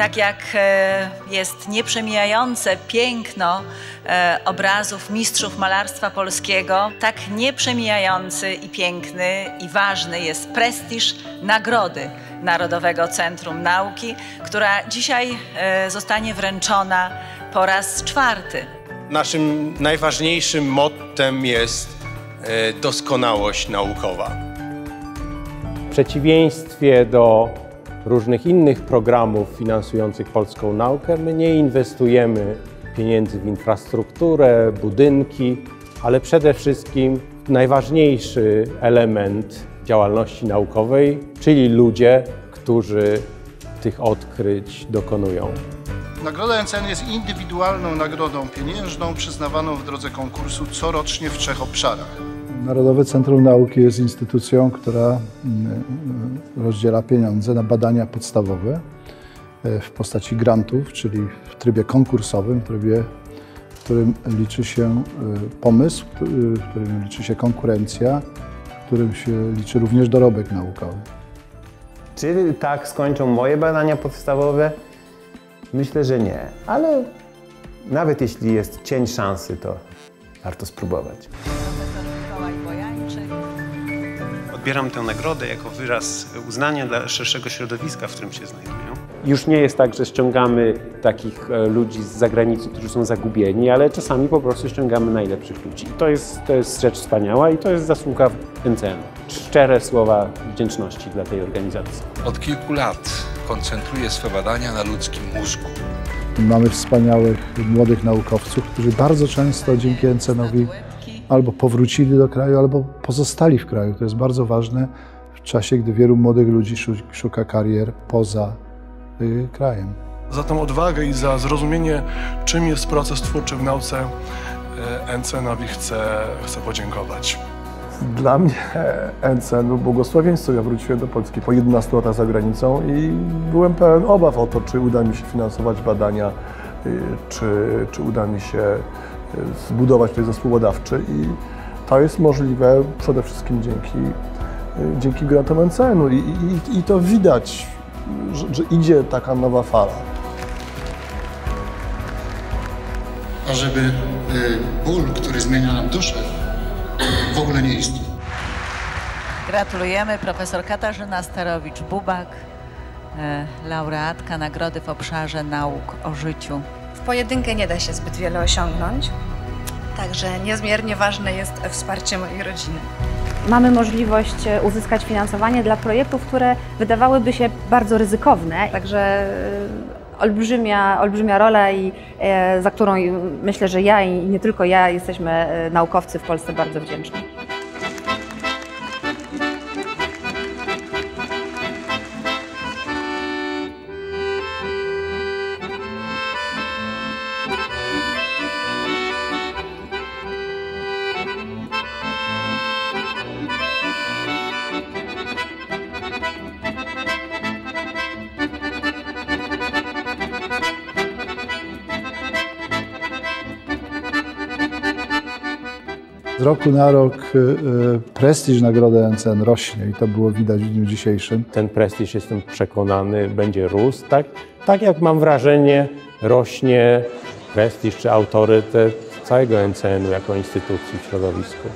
Tak jak e, jest nieprzemijające piękno e, obrazów mistrzów malarstwa polskiego, tak nieprzemijający i piękny i ważny jest prestiż nagrody Narodowego Centrum Nauki, która dzisiaj e, zostanie wręczona po raz czwarty. Naszym najważniejszym mottem jest doskonałość naukowa. W przeciwieństwie do różnych innych programów finansujących polską naukę, my nie inwestujemy pieniędzy w infrastrukturę, budynki, ale przede wszystkim najważniejszy element działalności naukowej, czyli ludzie, którzy tych odkryć dokonują. Nagroda NCN jest indywidualną nagrodą pieniężną przyznawaną w drodze konkursu corocznie w trzech obszarach. Narodowe Centrum Nauki jest instytucją, która mm, rozdziela pieniądze na badania podstawowe e, w postaci grantów, czyli w trybie konkursowym, w trybie, w którym liczy się e, pomysł, w którym liczy się konkurencja, w którym się liczy również dorobek naukowy. Czy tak skończą moje badania podstawowe? Myślę, że nie, ale nawet jeśli jest cień szansy, to warto spróbować. Odbieram tę nagrodę jako wyraz uznania dla szerszego środowiska, w którym się znajdują. Już nie jest tak, że ściągamy takich e, ludzi z zagranicy, którzy są zagubieni, ale czasami po prostu ściągamy najlepszych ludzi. I to jest, to jest rzecz wspaniała i to jest zasługa NCN. Szczere słowa wdzięczności dla tej organizacji. Od kilku lat koncentruję swe badania na ludzkim mózgu. Mamy wspaniałych młodych naukowców, którzy bardzo często dzięki NCN-owi Statuetki. Albo powrócili do kraju, albo pozostali w kraju. To jest bardzo ważne w czasie, gdy wielu młodych ludzi szu- szuka karier poza y, krajem. za tą odwagę i za zrozumienie, czym jest proces twórczy w nauce, e, NCN-owi chcę, chcę podziękować. Dla mnie NCN był błogosławieństwem. Ja wróciłem do Polski po 11 latach za granicą i byłem pełen obaw o to, czy uda mi się finansować badania, y, czy, czy uda mi się y, zbudować tutaj zespół badawczy i to jest możliwe przede wszystkim dzięki, y, dzięki grantom NCN-u I, i, i to widać, że, że idzie taka nowa fala. A żeby y, ból, który zmienia nam duszę, w ogóle nie istniał. Gratulujemy profesor Katarzyna Starowicz-Bubak, e, laureatka nagrody w obszarze nauk o życiu. W pojedynkę nie da się zbyt wiele osiągnąć, także niezmiernie ważne jest wsparcie mojej rodziny. Mamy możliwość e, uzyskać finansowanie dla projektów, które wydawałyby się bardzo ryzykowne, także e, olbrzymia, olbrzymia rola, i, e, za którą myślę, że ja i nie tylko ja jesteśmy naukowcy w Polsce bardzo wdzięczni. Z roku na rok y, y, prestiż nagrody NCN rośnie i to było widać w dniu dzisiejszym. Ten prestiż, jestem przekonany, będzie rósł. Tak, tak jak mam wrażenie, rośnie prestiż czy autorytet całego NCN-u jako instytucji w środowisku.